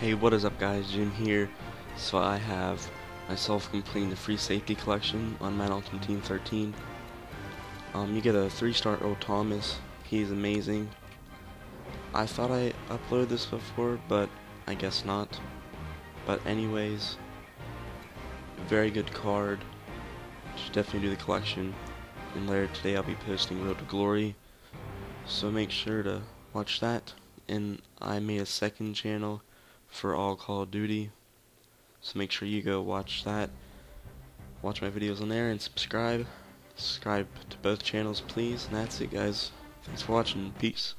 Hey, what is up guys, Jim here. So I have myself completing the free safety collection on Madden Ultimate Team 13. Um, you get a 3-star Earl Thomas. He's amazing. I thought I uploaded this before, but I guess not. But anyways, very good card. Should definitely do the collection. And later today I'll be posting Road to Glory. So make sure to watch that. And I made a second channel for all Call of Duty. So make sure you go watch that. Watch my videos on there and subscribe. Subscribe to both channels please. And that's it guys. Thanks for watching. Peace.